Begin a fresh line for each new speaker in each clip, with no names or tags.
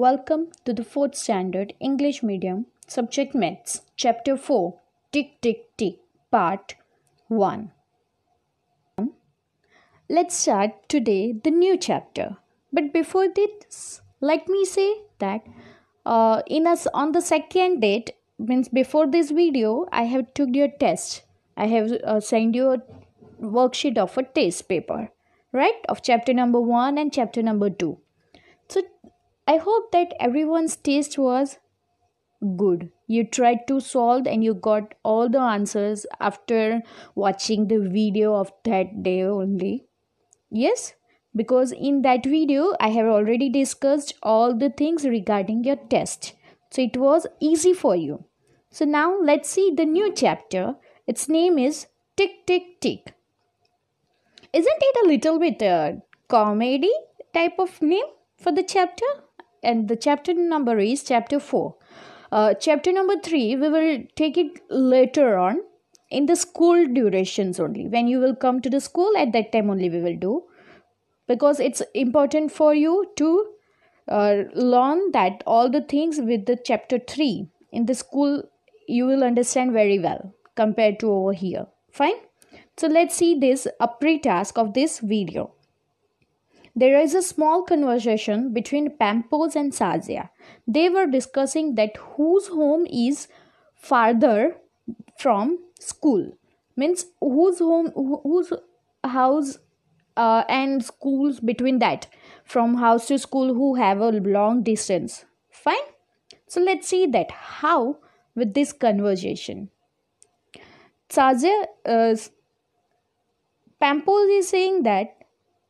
Welcome to the 4th Standard English Medium Subject Maths Chapter 4 Tick Tick Tick Part 1 Let's start today the new chapter. But before this, let me say that uh, in us on the second date means before this video, I have took your test. I have uh, sent you a worksheet of a test paper, right? Of chapter number one and chapter number two. So I hope that everyone's taste was good. You tried to solve and you got all the answers after watching the video of that day only. Yes, because in that video I have already discussed all the things regarding your test. So it was easy for you. So now let's see the new chapter. Its name is Tick Tick Tick. Isn't it a little bit a comedy type of name for the chapter? And the chapter number is chapter 4. Uh, chapter number 3, we will take it later on in the school durations only. When you will come to the school, at that time only we will do. Because it's important for you to uh, learn that all the things with the chapter 3 in the school you will understand very well compared to over here. Fine? So let's see this a pre-task of this video. There is a small conversation between Pampos and Sazia. They were discussing that whose home is farther from school. Means whose home, whose house uh, and schools between that. From house to school who have a long distance. Fine? So let's see that how with this conversation. Sazia, uh, Pampos is saying that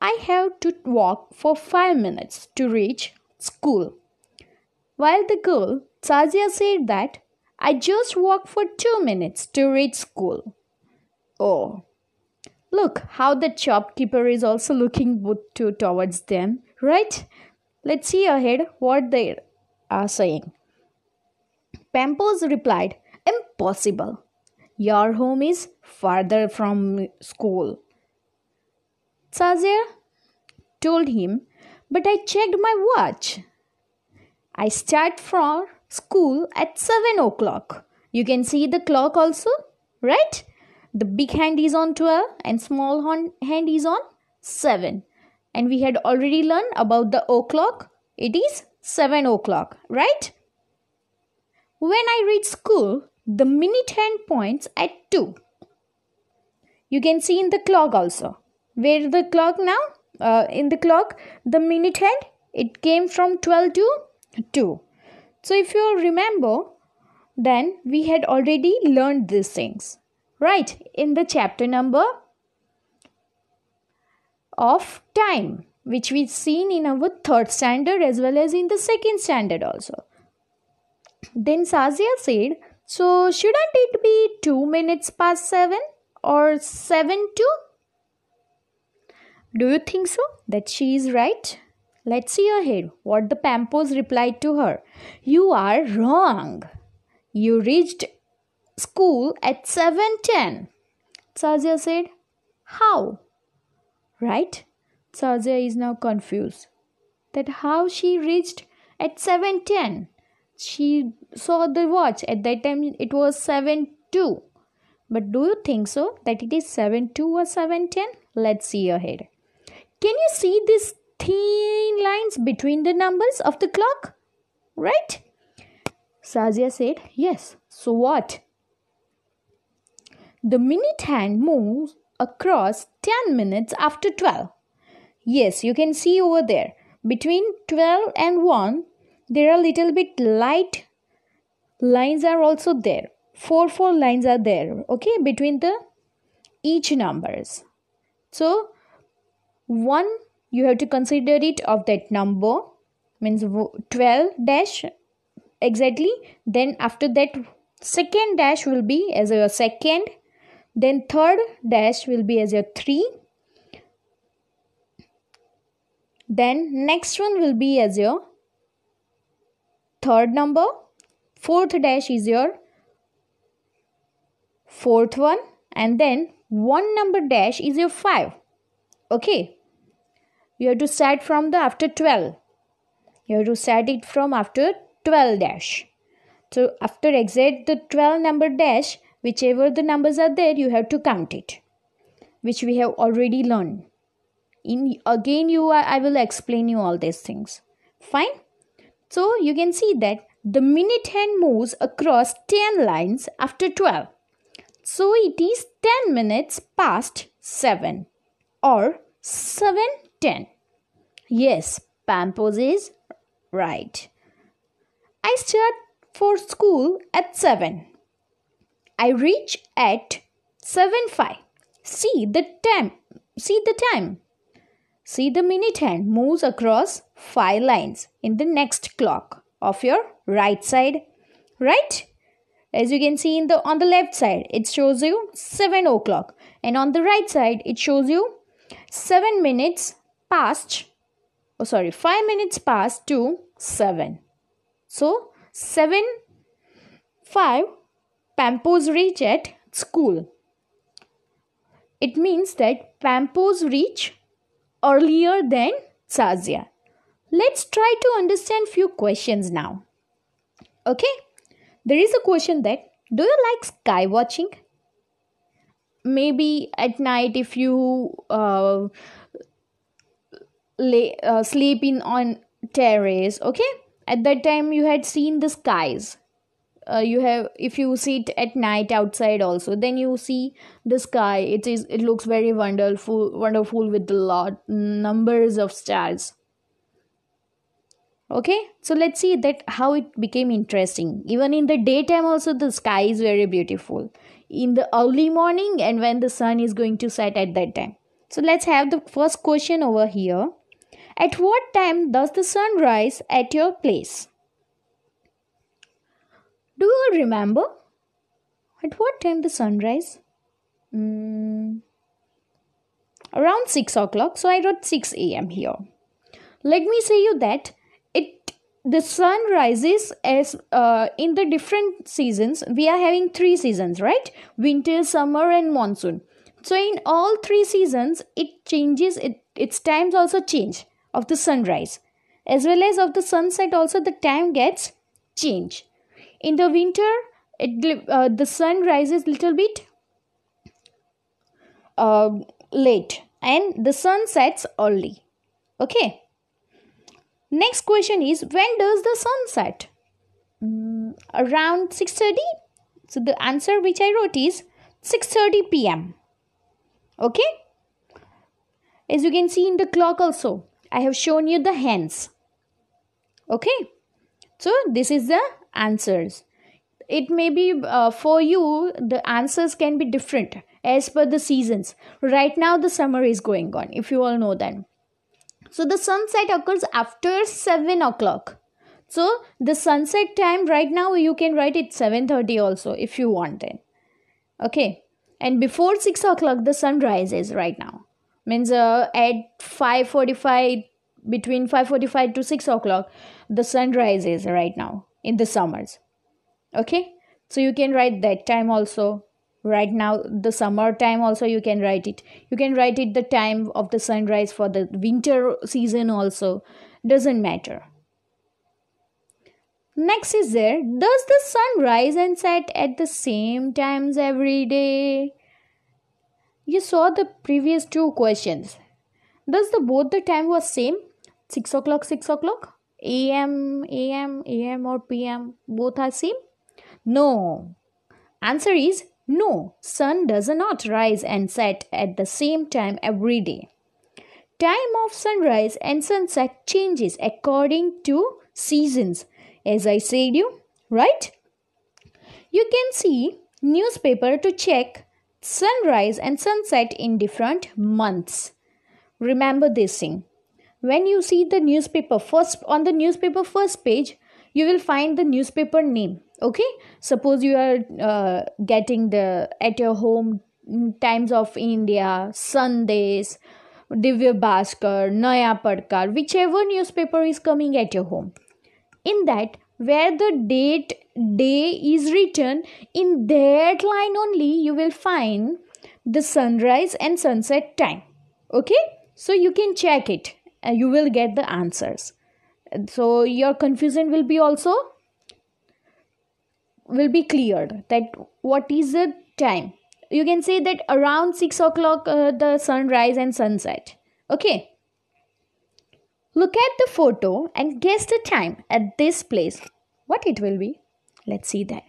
I have to walk for 5 minutes to reach school. While the girl, Sazia, said that I just walk for 2 minutes to reach school. Oh, look how the shopkeeper is also looking to, towards them, right? Let's see ahead what they are saying. Pampos replied, Impossible. Your home is farther from school. Sazia told him, But I checked my watch. I start from school at 7 o'clock. You can see the clock also, right? The big hand is on 12 and small hand is on 7. And we had already learned about the o'clock. It is 7 o'clock, right? When I reach school, the minute hand points at 2. You can see in the clock also where the clock now uh, in the clock the minute hand it came from 12 to 2 so if you remember then we had already learned these things right in the chapter number of time which we've seen in our third standard as well as in the second standard also. Then sazia said so shouldn't it be 2 minutes past 7 or 7 to do you think so? That she is right? Let's see ahead what the Pampos replied to her. You are wrong. You reached school at 7.10. Sazia said, How? Right? Sazia is now confused. That how she reached at 7.10. She saw the watch. At that time it was 7.2. But do you think so that it is 7.2 or 7.10? Let's see ahead. Can you see these thin lines between the numbers of the clock? Right? Sazia said, Yes. So what? The minute hand moves across 10 minutes after 12. Yes, you can see over there. Between 12 and 1, there are little bit light lines are also there. 4 4 lines are there, okay, between the each numbers. So 1 you have to consider it of that number means 12 dash exactly. Then after that second dash will be as your second. Then third dash will be as your 3 then next one will be as your third number. Fourth dash is your fourth one. And then one number dash is your 5 okay you have to start from the after 12 you have to start it from after 12 dash. So after exit the 12 number dash whichever the numbers are there you have to count it which we have already learned. In again you are, i will explain you all these things. Fine? So you can see that the minute hand moves across 10 lines after 12 so it is 10 minutes past 7 or 710 yes pampos is right. I start for school at 7 i reach at 7 5 see the time see the time. See the minute hand moves across 5 lines in the next clock of your right side right? As you can see in the on the left side it shows you 7 o'clock. And on the right side it shows you 7 minutes past oh sorry 5 minutes past to 7 so 7 5 pampos reach at school it means that pampos reach earlier than Sazia. Let's try to understand few questions now. Okay? There is a question that do you like sky watching? Maybe at night if you uh, lay, uh, sleep in on terrace, okay? At that time you had seen the skies. Uh, you have if you sit at night outside also then you see the sky. It is it looks very wonderful wonderful with a lot numbers of stars. Okay? So let's see that how it became interesting. Even in the daytime also the sky is very beautiful. In the early morning and when the sun is going to set at that time. So let's have the first question over here at what time does the sun rise at your place? Do you remember? At what time the sun rise? Mm, around 6 o'clock so i wrote 6 a.m here. Let me say you that it the sun rises as uh, in the different seasons. We are having three seasons right? Winter summer and monsoon. So in all three seasons it changes it, its times also change of the sunrise as well as of the sunset also the time gets changed in the winter it uh, the sun rises little bit uh, late and the sun sets early okay Next question is when does the sun set? Mm, around 6:30. So the answer which I wrote is 6:30 p.m. Okay? As you can see in the clock also, I have shown you the hands. Okay? So this is the answers. It may be uh, for you the answers can be different as per the seasons. Right now the summer is going on if you all know that so the sunset occurs after 7 o'clock. So the sunset time right now you can write it 7.30 also if you want it. Okay. And before 6 o'clock the sun rises right now. Means uh, at 5.45 between 5.45 to 6 o'clock the sun rises right now in the summers. Okay. So you can write that time also. Right now the summer time also you can write it. You can write it the time of the sunrise for the winter season also. Doesn't matter. Next is there does the sun rise and set at the same times every day you saw the previous two questions. Does the both the time was same? 6 o'clock 6 o'clock? Am am am or pm both are same? No. Answer is no, sun does not rise and set at the same time every day. Time of sunrise and sunset changes according to seasons, as I said you, right? You can see newspaper to check sunrise and sunset in different months. Remember this thing. When you see the newspaper first on the newspaper first page, you will find the newspaper name okay suppose you are uh, getting the at your home times of india Sandesh divya bhaskar naya padkar whichever newspaper is coming at your home in that where the date day is written in that line only you will find the sunrise and sunset time. Okay? So you can check it. And you will get the answers. So your confusion will be also will be cleared that what is the time. You can say that around 6 o'clock uh, the sunrise and sunset. Okay? Look at the photo and guess the time at this place. What it will be let's see that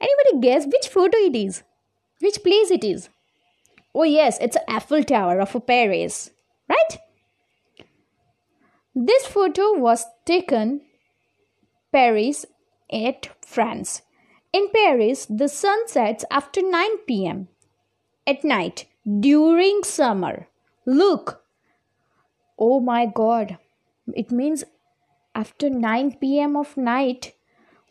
anybody guess which photo it is which place it is oh yes it's the eiffel tower of paris right this photo was taken paris at france in Paris, the sun sets after 9 pm at night during summer. Look! Oh my god! It means after 9 pm of night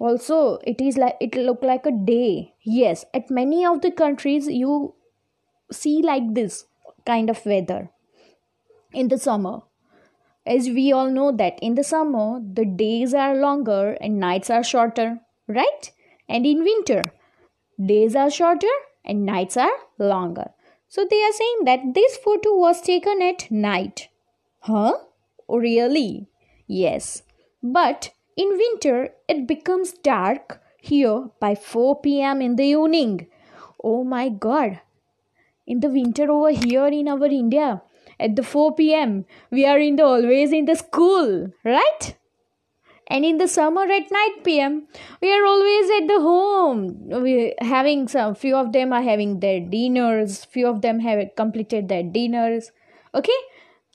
also it is like it look like a day yes at many of the countries you see like this kind of weather in the summer as we all know that in the summer the days are longer and nights are shorter right and in winter, days are shorter and nights are longer. So they are saying that this photo was taken at night. Huh? Oh, really? Yes. But in winter, it becomes dark here by 4 pm in the evening. Oh my god. In the winter over here in our India, at the 4 pm, we are in the always in the school, right? and in the summer at 9 pm we are always at the home we having some few of them are having their dinners few of them have completed their dinners okay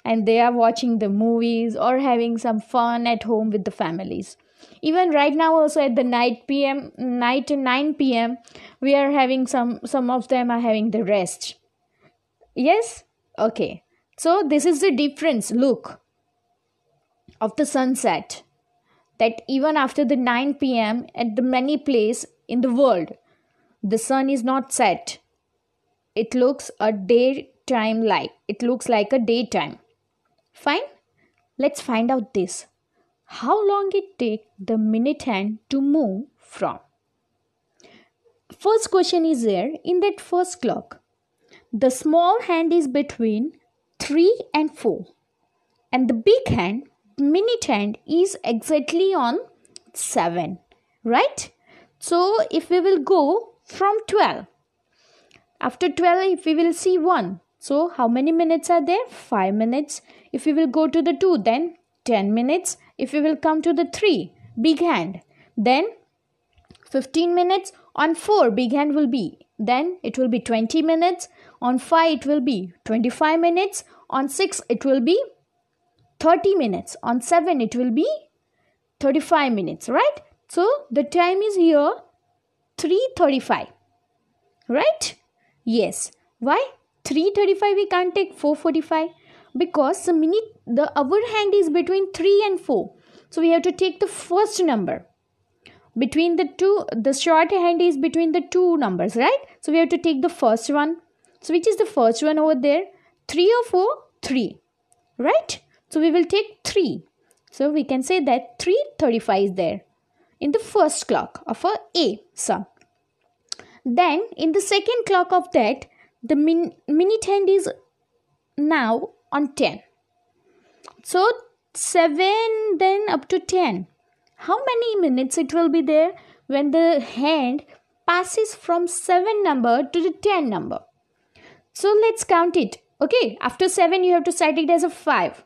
and they are watching the movies or having some fun at home with the families. Even right now also at the night pm night 9 pm we are having some some of them are having the rest. Yes? Okay. So this is the difference look of the sunset that even after the 9 pm at the many place in the world the sun is not set. It looks a daytime light it looks like a daytime fine. Let's find out this. How long it take the minute hand to move from? First question is there in that first clock. The small hand is between 3 and 4 and the big hand minute hand is exactly on 7 right? So if we will go from 12 after 12 if we will see 1 so how many minutes are there? 5 minutes. If we will go to the 2 then 10 minutes. If we will come to the 3 big hand. Then 15 minutes. On 4 big hand will be. Then it will be 20 minutes. On 5 it will be 25 minutes. On 6 it will be 30 minutes. On 7 it will be 35 minutes right? So the time is here 335 right? Yes. Why 335 we can't take 445 because the minute the hour hand is between 3 and 4 so we have to take the first number. Between the two the short hand is between the two numbers right? So we have to take the first one. So which is the first one over there? 3 or 4 3 right? So we will take 3. So we can say that 335 is there in the first clock of a A sum. Then in the second clock of that, the min- minute hand is now on 10. So 7 then up to 10. How many minutes it will be there when the hand passes from 7 number to the 10 number? So let's count it. Okay, after 7 you have to set it as a 5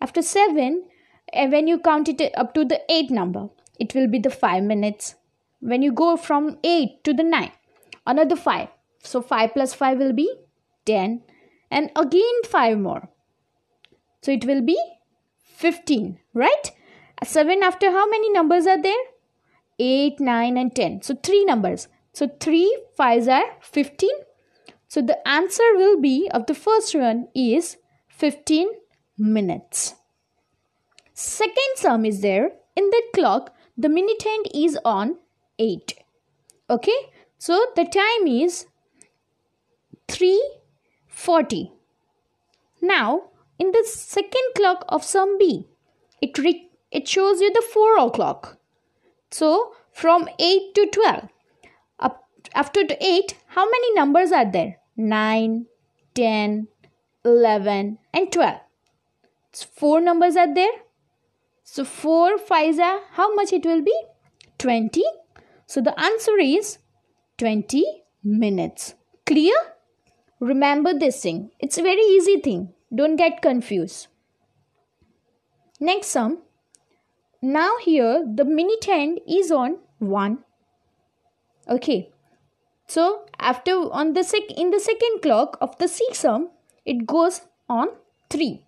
after 7, and when you count it up to the 8 number, it will be the 5 minutes. When you go from 8 to the 9, another 5. So 5 plus 5 will be 10. And again 5 more. So it will be 15, right? 7 after how many numbers are there? 8, 9 and 10. So 3 numbers. So 3 5s are 15. So the answer will be of the first one is 15 minutes. Second sum is there. In the clock, the minute hand is on 8. Okay. So the time is 3.40. Now, in the second clock of sum B, it, re- it shows you the 4 o'clock. So, from 8 to 12. Up after 8, how many numbers are there? 9, 10, 11 and 12. four numbers are there so 4 5s are how much it will be 20 so the answer is 20 minutes clear remember this thing. It's a very easy thing. Don't get confused. Next sum. Now here the minute hand is on 1 okay. So after on the sec in the second clock of the C sum it goes on 3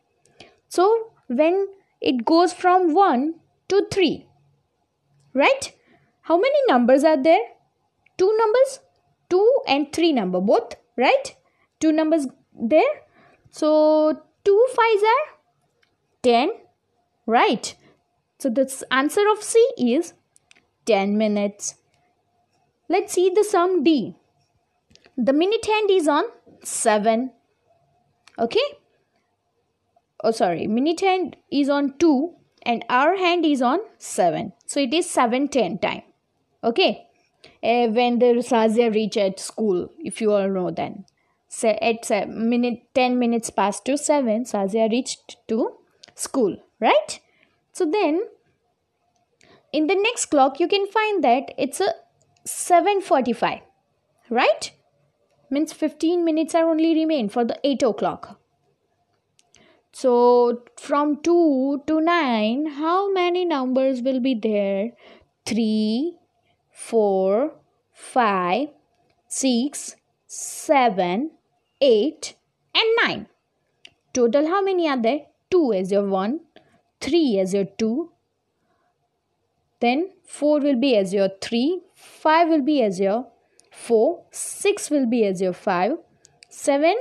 so when it goes from 1 to 3 right? How many numbers are there? Two numbers? 2 and 3 number both right two numbers there. So 2 5s are 10 right? So the answer of c is 10 minutes. Let's see the sum d. The minute hand is on 7 okay? Oh sorry minute hand is on 2 and hour hand is on 7 so it is 7 10 time okay? Uh, when the Sazia reach at school if you all know then so at a minute 10 minutes past to 7 Sazia reached to school right? So then in the next clock you can find that it's a 745 right? Means 15 minutes are only remain for the 8 o'clock. So from 2 to 9 how many numbers will be there? 3 4, 5, 6, 7, 8 and 9. Total how many are there? 2 as your 1, 3 as your 2, then 4 will be as your 3, 5 will be as your 4, 6 will be as your 5, 7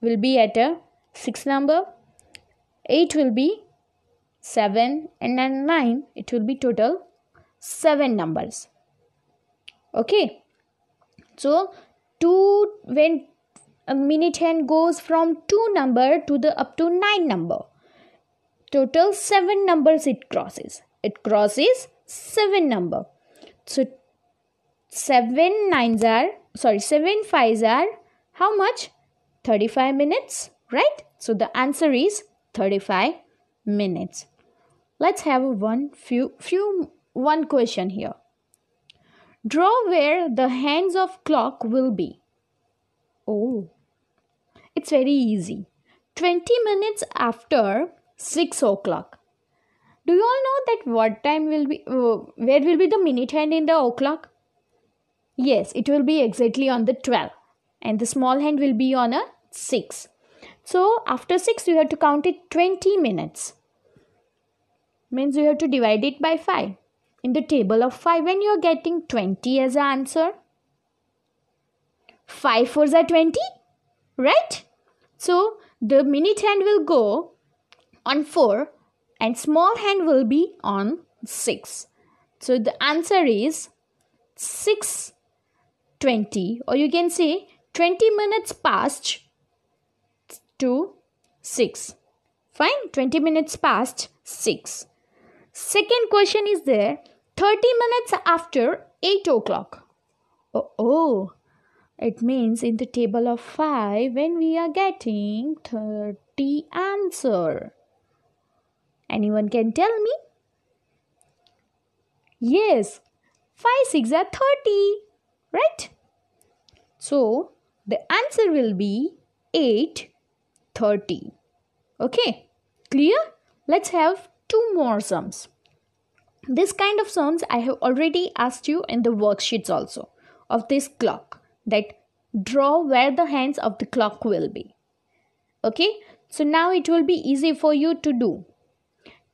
will be at a 6 number, 8 will be 7 and then 9 it will be total 7 numbers okay so 2 when a minute hand goes from 2 number to the up to 9 number. Total 7 numbers it crosses. It crosses 7 number. So 7 nines are sorry 7 fives are how much? 35 minutes right? So the answer is 35 minutes. Let's have one few few one question here. Draw where the hands of clock will be. Oh, it's very easy. 20 minutes after 6 o'clock. Do you all know that what time will be, uh, where will be the minute hand in the o'clock? Yes, it will be exactly on the 12 and the small hand will be on a 6. So after 6 you have to count it 20 minutes. Means you have to divide it by 5 in the table of 5 when you are getting 20 as an answer. 5 fours are 20, right? So the minute hand will go on 4 and small hand will be on 6. So the answer is 620 or you can say 20 minutes past to 6. Fine, 20 minutes past 6. Second question is there 30 minutes after 8 o'clock. Oh, oh, it means in the table of 5 when we are getting 30 answer. Anyone can tell me? Yes, 5 6 are 30, right? So, the answer will be 8 30. Okay, clear? Let's have two more sums. This kind of sums I have already asked you in the worksheets also of this clock that draw where the hands of the clock will be. Okay, so now it will be easy for you to do.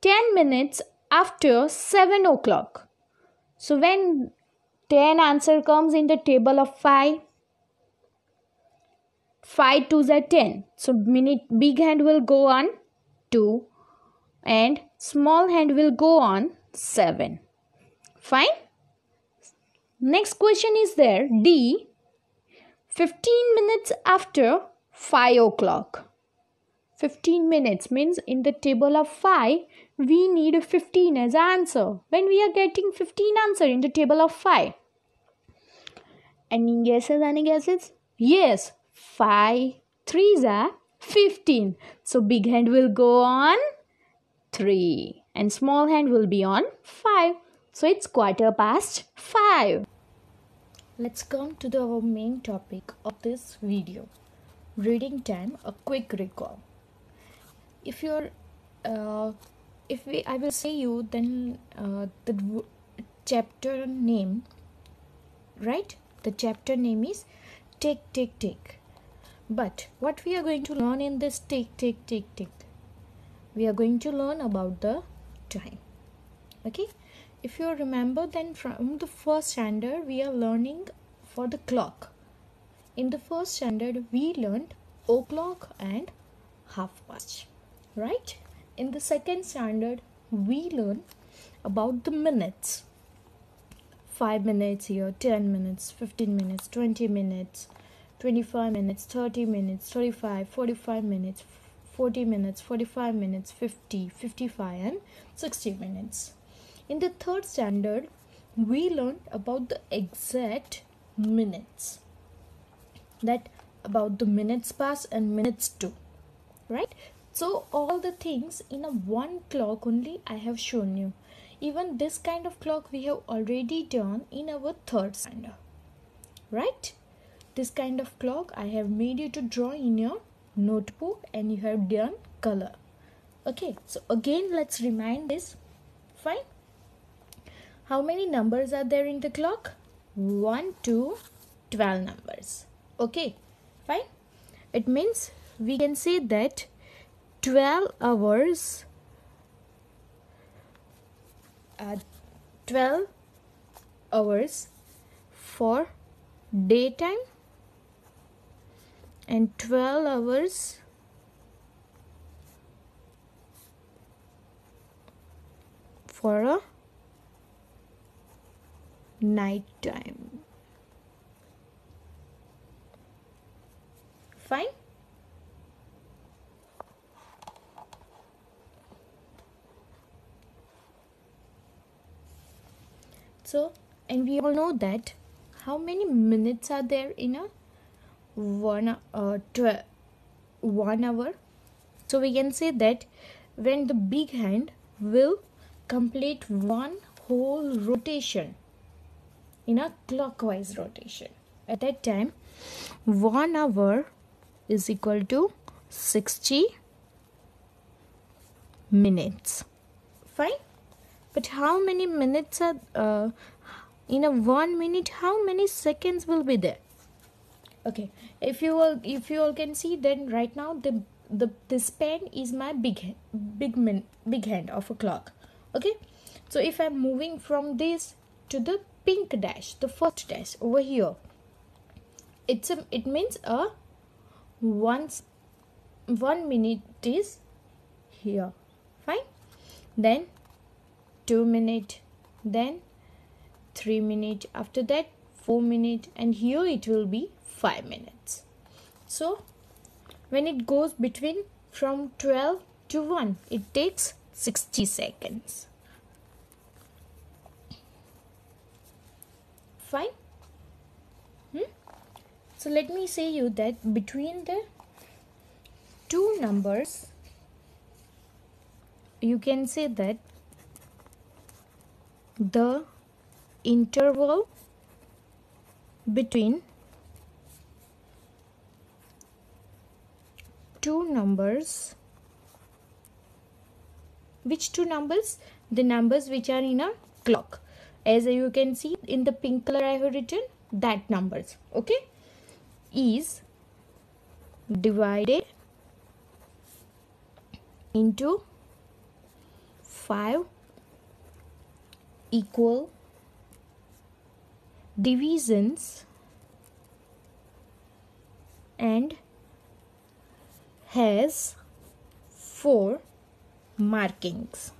10 minutes after 7 o'clock. So when 10 answer comes in the table of 5, 5 twos are 10. So minute big hand will go on 2 and small hand will go on 7. Fine. Next question is there. D. 15 minutes after 5 o'clock. 15 minutes means in the table of 5 we need 15 as answer. When we are getting 15 answer in the table of 5. Any guesses? Any guesses? Yes. 5 3s are 15. So big hand will go on
3 and small hand will be on 5 so it's quarter past 5 let's come to the main topic of this video. Reading time a quick recall. If you're uh, if we i will say you then uh, the chapter name right? The chapter name is tick tick tick. But what we are going to learn in this tick tick tick tick? We are going to learn about the time. Okay if you remember then from the first standard we are learning for the clock. In the first standard we learned o'clock and half past right? In the second standard we learn about the minutes. 5 minutes here 10 minutes 15 minutes 20 minutes 25 minutes 30 minutes 35 45 minutes 40 minutes 45 minutes 50 55 and 60 minutes in the third standard we learned about the exact minutes. That about the minutes pass and minutes too right? So all the things in a one clock only i have shown you. Even this kind of clock we have already done in our third standard right? This kind of clock i have made you to draw in your notebook and you have done color. Okay so again let's remind this. Fine how many numbers are there in the clock? 1 to 12 numbers. Okay fine. It means we can say that 12 hours uh, 12 hours for daytime and 12 hours for a night time fine. So and we all know that how many minutes are there in a one uh, tw- one hour? So we can say that when the big hand will complete one whole rotation in a clockwise rotation. At that time one hour is equal to 60 minutes. Fine? But how many minutes are uh, in a one minute how many seconds will be there? Okay if you all if you all can see then right now the the this pen is my big big min, big hand of a clock. Okay? So if i'm moving from this to the pink dash the first dash over here. It's a it means a once one minute is here. Fine. Then two minute then three minute. After that four minute. And here it will be 5 minutes. So when it goes between from 12 to 1 it takes 60 seconds fine. Hmm? so let me say you that between the two numbers you can say that the interval between two numbers which two numbers? The numbers which are in a clock as you can see in the pink color i have written that numbers okay is divided into 5 equal divisions and has four markings.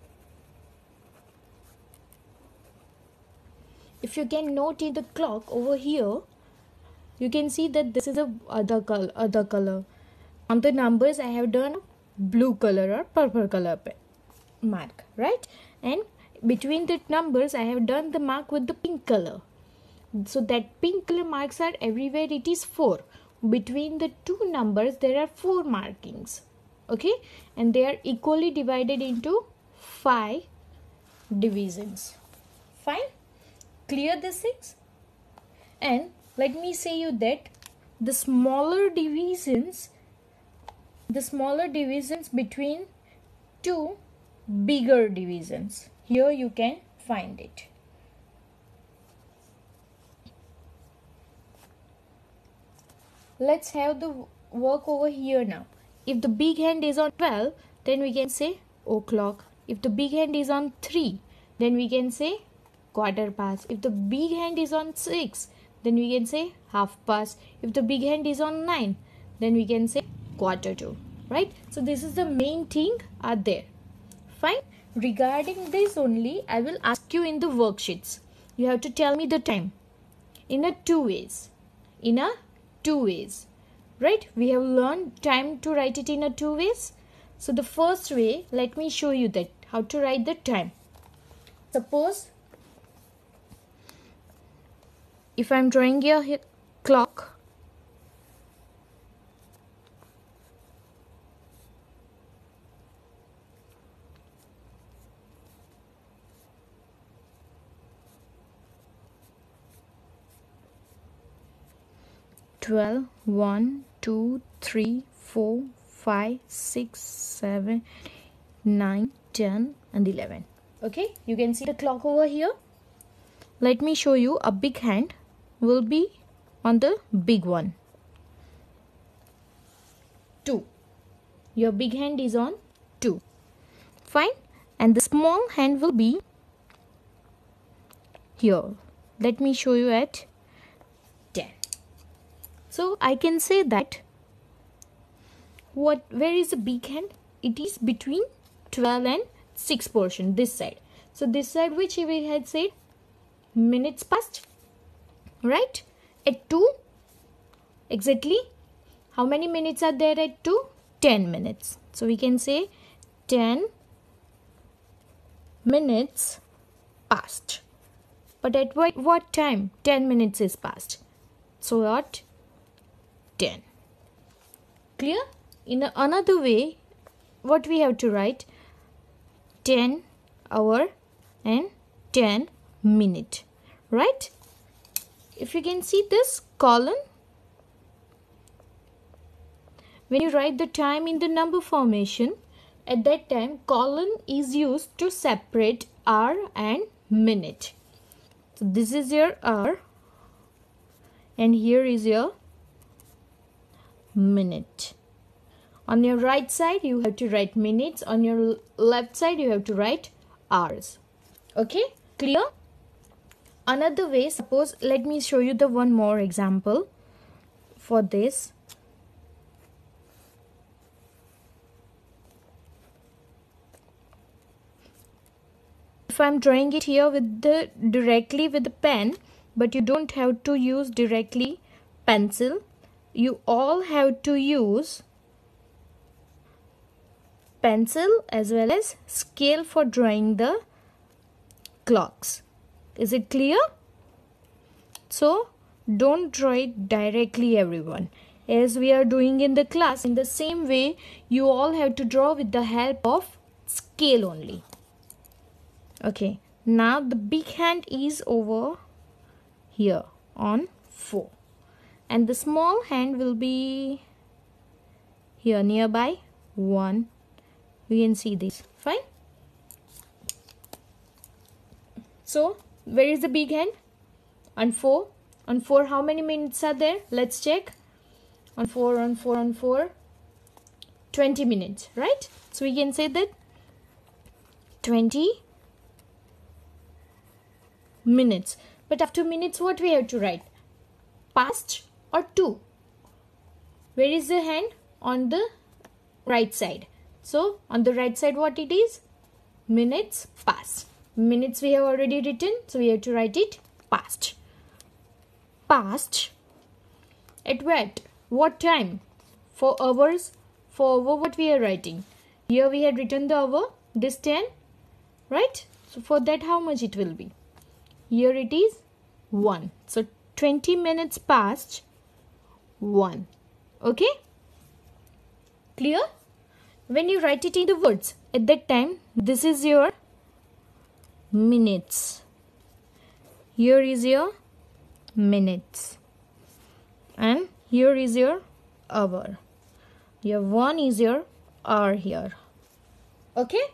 If you can note in the clock over here, you can see that this is a other color, other color. On the numbers, I have done blue color or purple color mark, right? And between the numbers, I have done the mark with the pink color. So that pink color marks are everywhere. It is four between the two numbers there are four markings okay and they are equally divided into 5 divisions. Fine? Clear this things? And let me say you that the smaller divisions the smaller divisions between two bigger divisions. Here you can find it. Let's have the work over here now. If the big hand is on 12, then we can say oh o'clock. If the big hand is on 3, then we can say quarter past. If the big hand is on 6, then we can say half past. If the big hand is on 9, then we can say quarter to. Right? So this is the main thing are there. Fine. Regarding this only, I will ask you in the worksheets. You have to tell me the time in a two ways. In a two ways right we have learned time to write it in a two ways so the first way let me show you that how to write the time suppose if i'm drawing a clock. 12 1 2 3 4 5 6 7 9 10 and 11 okay? You can see the clock over here. Let me show you a big hand will be on the big one 2 your big hand is on 2 fine and the small hand will be here let me show you at 10. so I can say that what where is the big hand? It is between 12 and 6 portion this side. So this side which we had said minutes past right? At 2 exactly. How many minutes are there at 2 10 minutes. So we can say 10 minutes past. But at what, what time? 10 minutes is past. So what? 10 clear? In another way what we have to write? 10 hour and 10 minute. Right if you can see this column when you write the time in the number formation at that time column is used to separate hour and minute. So this is your hour and here is your minute. On your right side you have to write minutes. On your left side you have to write hours. Okay? Clear another way suppose let me show you the one more example for this if I'm drawing it here with the directly with the pen but you don't have to use directly pencil you all have to use pencil as well as scale for drawing the clocks. Is it clear? So don't draw it directly everyone. As we are doing in the class in the same way you all have to draw with the help of scale only. Okay now the big hand is over here on 4 and the small hand will be here nearby one you can see this fine so where is the big hand? On 4 on 4 how many minutes are there? Let's check. On 4 on 4 on 4 20 minutes right? So we can say that 20 minutes. But after minutes what we have to write? Past or 2 where is the hand? On the right side. So on the right side what it is? Minutes past minutes we have already written so we have to write it. Past. Past. At what? What time? For hours? For hour what we are writing. Here we had written the hour this 10 right? So for that how much it will be? Here it is 1 so 20 minutes past 1 okay? Clear? When you write it in the words at that time this is your minutes. Here is your minutes. And here is your hour. Your one is your hour here. Okay?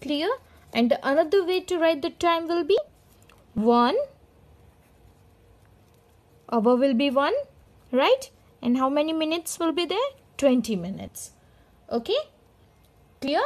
Clear? And another way to write the time will be 1 hour will be 1 right? And how many minutes will be there? 20 minutes. Okay? Clear